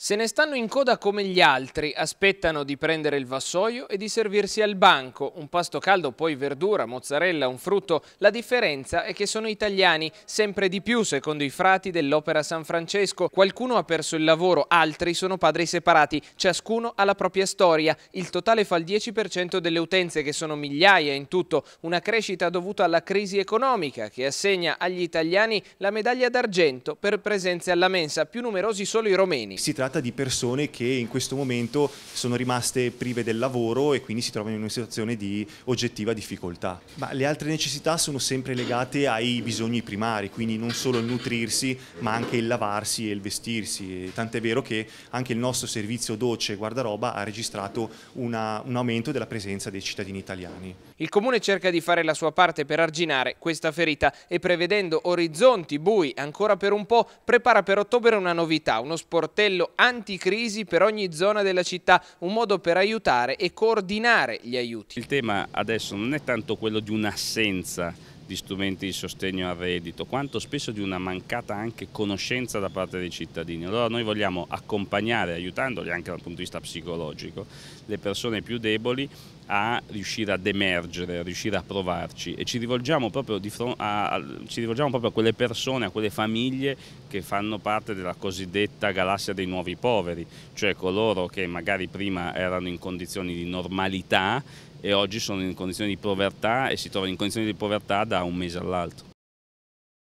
Se ne stanno in coda come gli altri, aspettano di prendere il vassoio e di servirsi al banco. Un pasto caldo, poi verdura, mozzarella, un frutto. La differenza è che sono italiani, sempre di più secondo i frati dell'Opera San Francesco. Qualcuno ha perso il lavoro, altri sono padri separati. Ciascuno ha la propria storia. Il totale fa il 10% delle utenze, che sono migliaia in tutto. Una crescita dovuta alla crisi economica, che assegna agli italiani la medaglia d'argento per presenze alla mensa, più numerosi solo i romeni. Si tratta tratta di persone che in questo momento sono rimaste prive del lavoro e quindi si trovano in una situazione di oggettiva difficoltà. Ma le altre necessità sono sempre legate ai bisogni primari, quindi non solo il nutrirsi ma anche il lavarsi e il vestirsi. Tant'è vero che anche il nostro servizio Doce Guardaroba ha registrato una, un aumento della presenza dei cittadini italiani. Il Comune cerca di fare la sua parte per arginare questa ferita e prevedendo orizzonti bui ancora per un po' prepara per ottobre una novità, uno sportello anticrisi per ogni zona della città, un modo per aiutare e coordinare gli aiuti. Il tema adesso non è tanto quello di un'assenza di strumenti di sostegno al reddito, quanto spesso di una mancata anche conoscenza da parte dei cittadini. Allora noi vogliamo accompagnare, aiutandoli anche dal punto di vista psicologico, le persone più deboli a riuscire ad emergere, a riuscire a provarci e ci rivolgiamo, a, a, ci rivolgiamo proprio a quelle persone, a quelle famiglie che fanno parte della cosiddetta galassia dei nuovi poveri, cioè coloro che magari prima erano in condizioni di normalità e oggi sono in condizioni di povertà e si trovano in condizioni di povertà da un mese all'altro.